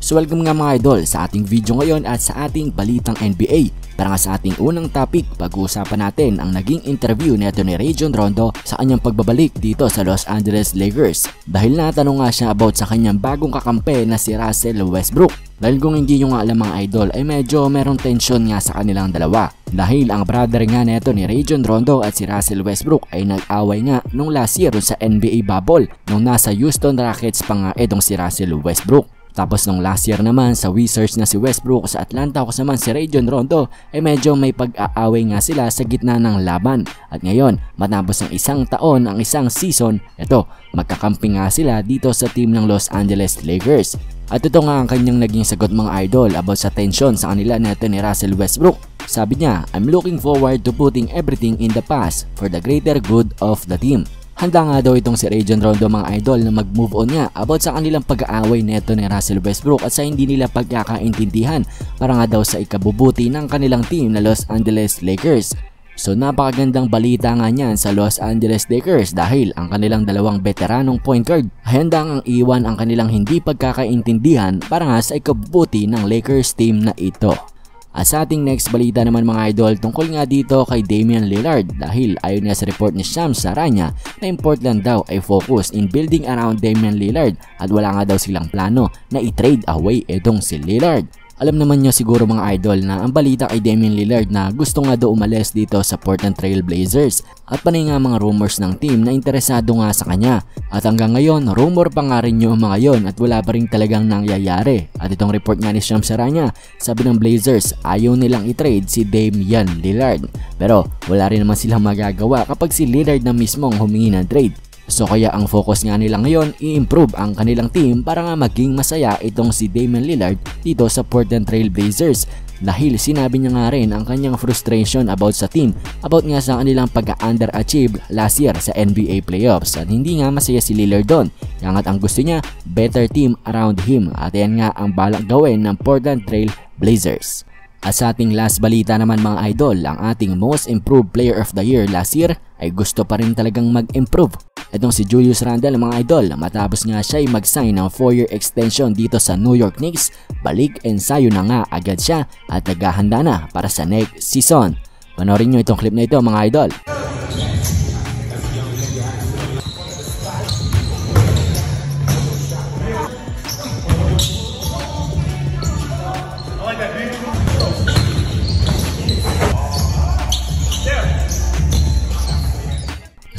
So welcome nga mga idol sa ating video ngayon at sa ating balitang NBA. Para nga sa ating unang topic, pag-uusapan natin ang naging interview ni ni Rajon Rondo sa kanyang pagbabalik dito sa Los Angeles Lakers. Dahil natanong nga siya about sa kanyang bagong kakampi na si Russell Westbrook. Dahil kung hindi nyo nga alam mga idol ay medyo merong tension nga sa kanilang dalawa. Dahil ang brother nga neto ni Rajon Rondo at si Russell Westbrook ay nag-away nga nung last year sa NBA bubble nung nasa Houston Rockets pa nga edong si Russell Westbrook. Tapos nung last year naman sa Wizards na si Westbrook sa Atlanta ko naman si Rajon Rondo ay medyo may pag-aaway nga sila sa gitna ng laban. At ngayon matapos ng isang taon ang isang season, ito magkakamping nga sila dito sa team ng Los Angeles Lakers. At ito nga ang kanyang naging sagot mga idol about sa tension sa kanila neto ni Russell Westbrook. Sabi niya, I'm looking forward to putting everything in the past for the greater good of the team. Handa nga daw itong si Rajon Rondo mga idol na mag-move on nga about sa kanilang pag-aaway neto ni Russell Westbrook at sa hindi nila pagkakaintindihan para nga daw sa ikabubuti ng kanilang team na Los Angeles Lakers. So napakagandang balita nga niyan sa Los Angeles Lakers dahil ang kanilang dalawang veteranong point guard handang ang iwan ang kanilang hindi pagkakaintindihan para nga sa ikabubuti ng Lakers team na ito. At sa ating next balita naman mga idol tungkol nga dito kay Damian Lillard dahil ayon nga sa report ni Shams Saranya na in Portland daw ay focus in building around Damian Lillard at wala nga daw silang plano na i-trade away itong si Lillard. Alam naman nyo siguro mga idol na ang balita kay Damian Lillard na gusto nga daw umalis dito sa Portland Trail Blazers at panay nga mga rumors ng team na interesado nga sa kanya. At hanggang ngayon, rumor pa nga rin yung mga yon at wala pa rin talagang nangyayari. At itong report nga ni Sham Saranya, sabi ng Blazers ayaw nilang i-trade si Damian Lillard. Pero wala rin naman silang magagawa kapag si Lillard na mismo ang humingi ng trade. So kaya ang focus nga nila ngayon i-improve ang kanilang team para nga maging masaya itong si Damian Lillard dito sa Portland Trail Blazers dahil sinabi niya nga rin ang kanyang frustration about sa team about nga sa kanilang pag-underachieve last year sa NBA playoffs at hindi nga masaya si Lillard doon. Yangat ang gusto niya, better team around him at yan nga ang balak gawin ng Portland Trail Blazers. At sa ating last balita naman mga idol, ang ating most improved player of the year last year ay gusto pa rin talagang mag-improve Itong si Julius Randle mga idol matapos nga siya ay mag-sign ng 4-year extension dito sa New York Knicks, balik ensayo na nga agad siya at naghahanda na para sa next season. Panorin nyo itong clip na ito mga idol.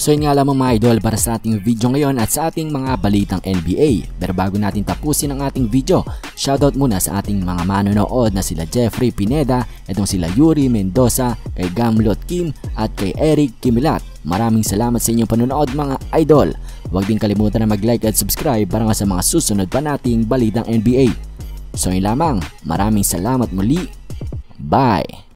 So yun nga lamang mga idol para sa ating video ngayon at sa ating mga balitang NBA. Pero bago natin tapusin ang ating video, shoutout muna sa ating mga manonood na sila Jeffrey Pineda, itong sila Yuri Mendoza, kay Gamlot Kim at kay Eric Kimilat. Maraming salamat sa inyong panonood mga idol. Huwag din kalimutan na mag-like at subscribe para nga sa mga susunod pa nating balitang NBA. So yun lamang, maraming salamat muli. Bye!